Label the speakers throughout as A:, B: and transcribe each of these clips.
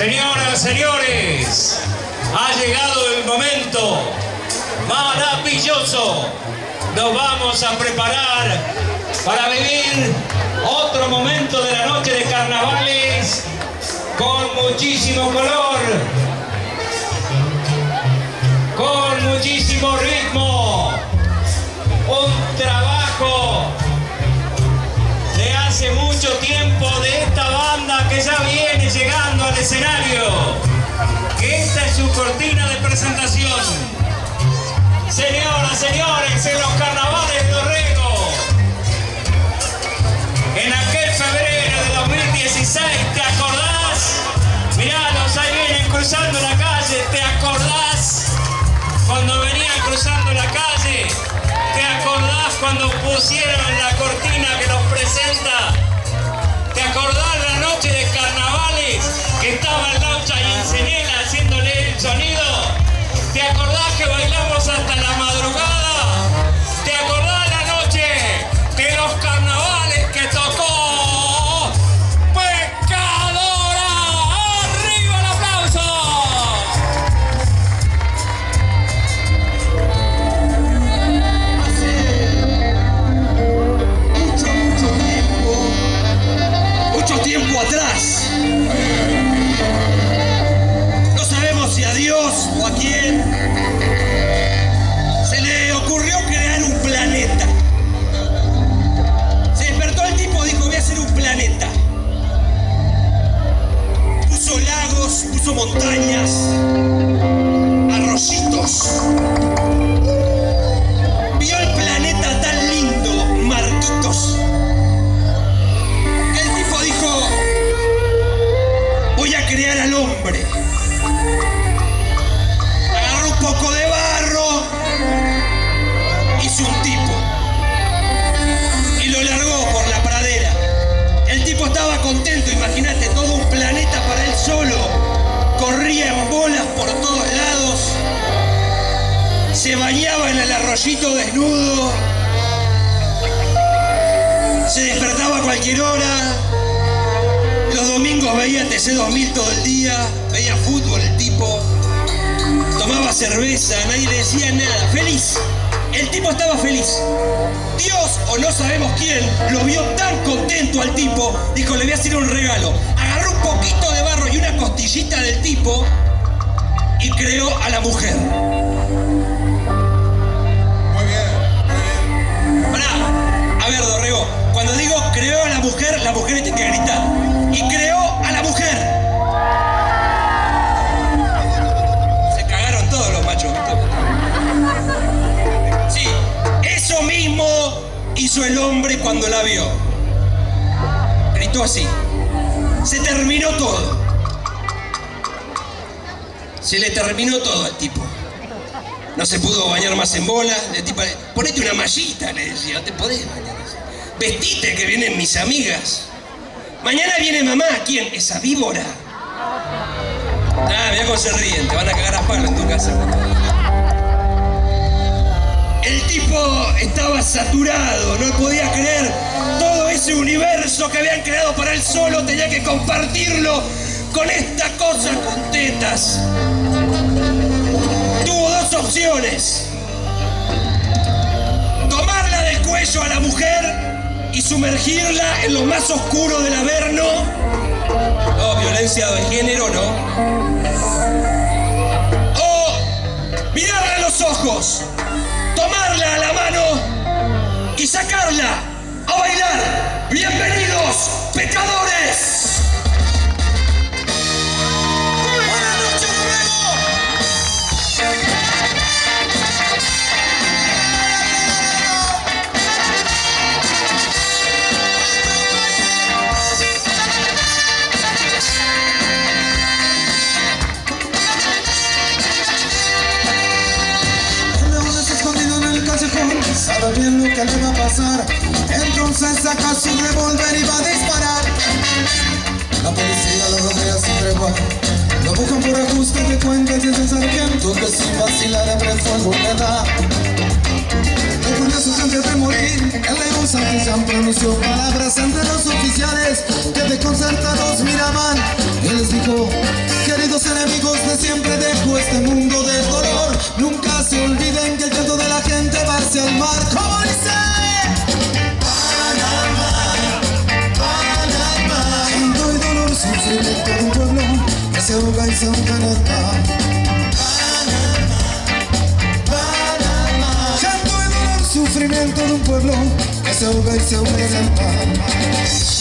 A: Señoras, señores, ha llegado el momento maravilloso. Nos vamos a preparar para vivir otro momento de la noche de carnavales con muchísimo color, con muchísimo ritmo, un trabajo de hace mucho tiempo de esta banda que ya viene llegando al escenario, que esta es su cortina de presentación. Señoras, señores, en los carnavales de Orrego, en aquel febrero de 2016, ¿te acordás? Miralos, ahí vienen cruzando la calle, ¿te acordás? Cuando venían cruzando la calle, ¿te acordás cuando pusieron la cortina que los presenta? ¿Te acordás de carnavales que estaba el Laucha y Encenela haciéndole el sonido? ¿Te acordás que bailamos hasta la madrugada?
B: Bolas por todos lados se bañaba en el arroyito desnudo, se despertaba a cualquier hora, los domingos veía TC2000 todo el día, veía fútbol el tipo, tomaba cerveza, nadie le decía nada, feliz. El tipo estaba feliz. Dios, o no sabemos quién, lo vio tan contento al tipo, dijo, le voy a hacer un regalo. Un poquito de barro y una costillita del tipo y creó a la mujer.
C: Muy bien.
B: Pará, a ver, Dorrego, cuando digo creó a la mujer, la mujer tiene que gritar. Y creó a la mujer. Se cagaron todos los machos. Sí, eso mismo hizo el hombre cuando la vio. Gritó así. Se terminó todo. Se le terminó todo al tipo. No se pudo bañar más en bola. Le tipo, ponete una mallita, le decía, no te podés bañar. Vestite que vienen mis amigas. Mañana viene mamá, ¿quién? Esa víbora. Ah, mira cómo se ríen, te van a cagar a palo en tu casa. El tipo estaba saturado, no podía creer ese universo que habían creado para él solo, tenía que compartirlo con esta cosa con tetas. Tuvo dos opciones. Tomarla del cuello a la mujer y sumergirla en lo más oscuro del Averno. No, violencia de género, no. O mirarla a los ojos, tomarla a la mano y sacarla a bailar. Bienvenidos, pecadores.
C: Lo que le va a pasar. Entonces saca su revólver y va a disparar. La policía lo rodea sin tregua. Lo buscan por ajuste de cuentas y es el sargento que sin vacilar abre fuego le da nerviosos antes de morir. El
B: pronunció palabras ante los oficiales Que desconcertados miraban. Y les dijo Queridos enemigos de siempre dejo este mundo de dolor. Nunca se olviden que el llanto de la gente va hacia el mar Como dice so good, so good.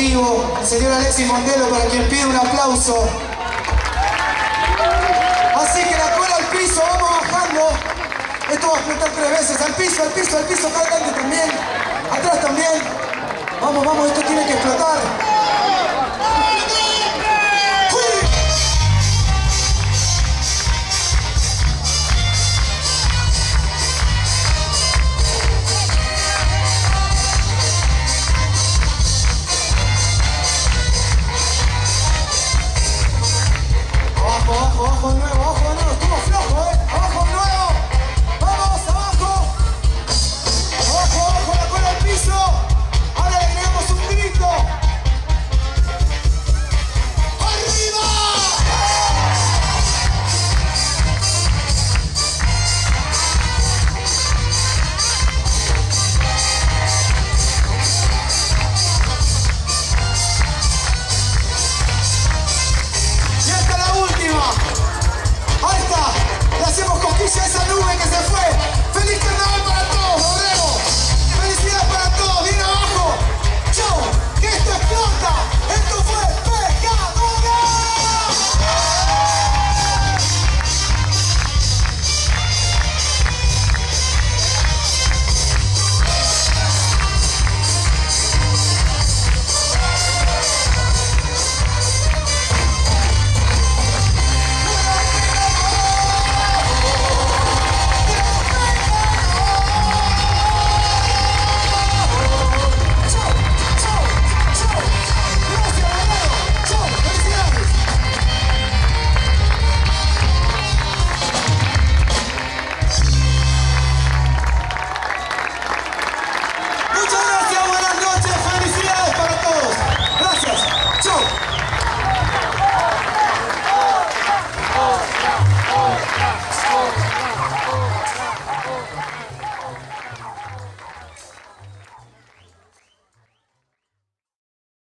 B: deportivo, señor Alexis Mondelo, para quien pide un aplauso. Así que la cola al piso, vamos bajando. Esto va a explotar tres veces, al piso, al piso, al piso, acá adelante también, atrás también. Vamos, vamos, esto tiene que explotar.